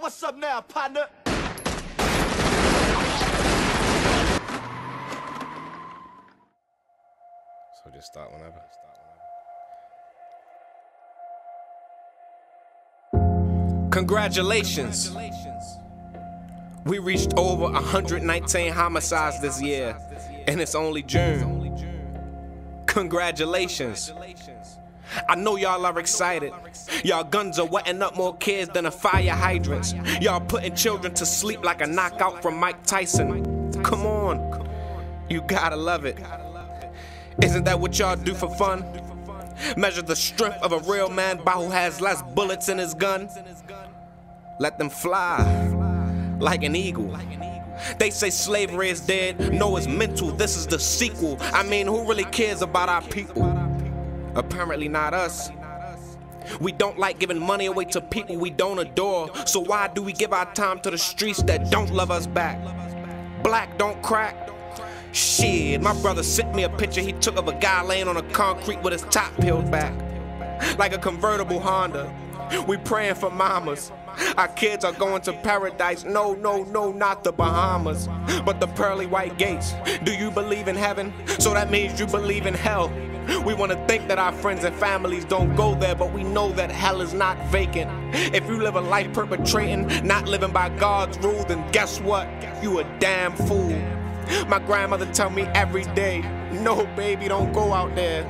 what's up now, partner? So just start whenever. Congratulations. We reached over 119 homicides this year, and it's only June. Congratulations. I know y'all are excited. Y'all guns are wetting up more kids than a fire hydrants. Y'all putting children to sleep like a knockout from Mike Tyson. Come on. You gotta love it. Isn't that what y'all do for fun? Measure the strength of a real man by who has less bullets in his gun. Let them fly like an eagle. They say slavery is dead. No, it's mental. This is the sequel. I mean, who really cares about our people? Apparently, not us. We don't like giving money away to people we don't adore. So, why do we give our time to the streets that don't love us back? Black don't crack. Shit, my brother sent me a picture he took of a guy laying on the concrete with his top peeled back. Like a convertible Honda. We praying for mamas. Our kids are going to paradise. No, no, no, not the Bahamas, but the pearly white gates. Do you believe in heaven? So that means you believe in hell. We want to think that our friends and families don't go there, but we know that hell is not vacant. If you live a life perpetrating, not living by God's rule, then guess what? You a damn fool. My grandmother tell me every day, no baby, don't go out there.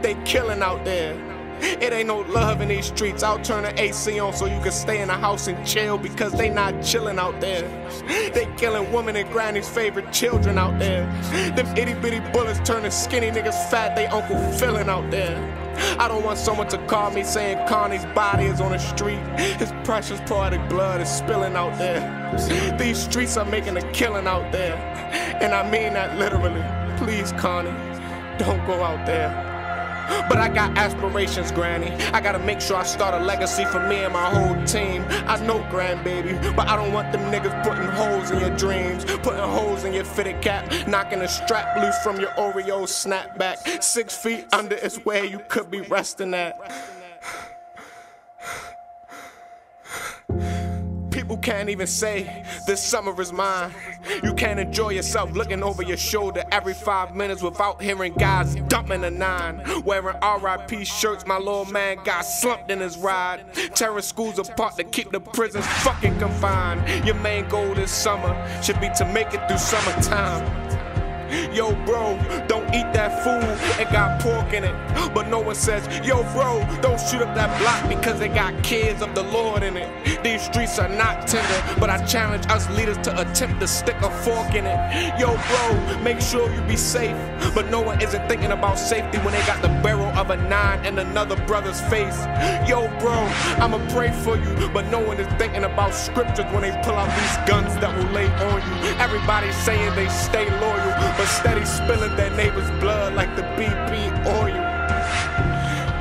They killing out there. It ain't no love in these streets. I'll turn the AC on so you can stay in the house and chill because they not chilling out there. They killing women and granny's favorite children out there. Them itty bitty bullets turning skinny niggas fat, they uncle filling out there. I don't want someone to call me saying Connie's body is on the street. His precious poetic blood is spilling out there. These streets are making a killing out there. And I mean that literally. Please, Connie, don't go out there. But I got aspirations, Granny. I gotta make sure I start a legacy for me and my whole team. I know, grandbaby, but I don't want them niggas putting holes in your dreams, putting holes in your fitted cap, knocking the strap loose from your Oreo snapback. Six feet under is where you could be resting at. People can't even say this summer is mine. You can't enjoy yourself looking over your shoulder every five minutes without hearing guys dumping a nine. Wearing RIP shirts, my little man got slumped in his ride. Tearing schools apart to keep the prisons fucking confined. Your main goal this summer should be to make it through summertime. Yo, bro, don't eat that food, it got pork in it. But no one says, yo, bro, don't shoot up that block because it got kids of the Lord in it. These streets are not tender, but I challenge us leaders to attempt to stick a fork in it. Yo, bro, make sure you be safe. But no one isn't thinking about safety when they got the barrel of a nine in another brother's face. Yo, bro, I'ma pray for you, but no one is thinking about scriptures when they pull out these guns that will lay on you. Everybody's saying they stay loyal, but steady spilling their neighbor's blood like the BP oil.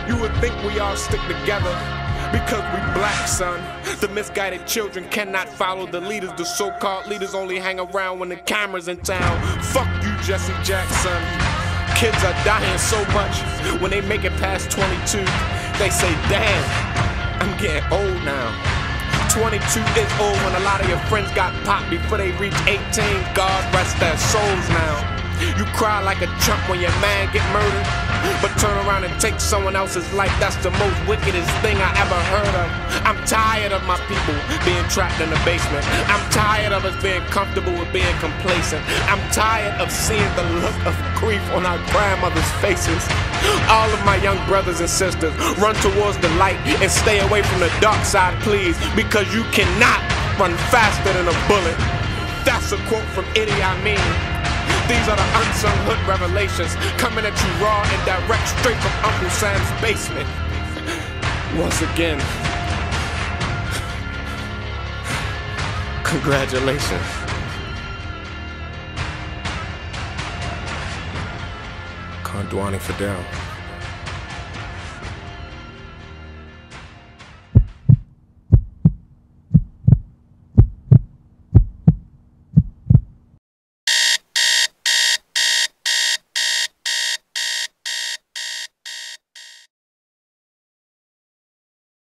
You would think we all stick together because we black, son. The misguided children cannot follow the leaders. The so called leaders only hang around when the camera's in town. Fuck you, Jesse Jackson. Kids are dying so much when they make it past 22. They say, damn, I'm getting old now. 22 is old when a lot of your friends got popped before they reach 18. God rest their souls now. You cry like a chump when your man get murdered. But turn around and take someone else's life, that's the most wickedest thing I ever heard of. I'm tired of my people being trapped in the basement. I'm tired of us being comfortable with being complacent. I'm tired of seeing the look of grief on our grandmothers' faces. All of my young brothers and sisters, run towards the light and stay away from the dark side, please, because you cannot run faster than a bullet. That's a quote from Idi Amin. These are the unsung hood revelations coming at you raw and direct straight from Uncle Sam's basement. Once again, congratulations. Kondwani Fidel.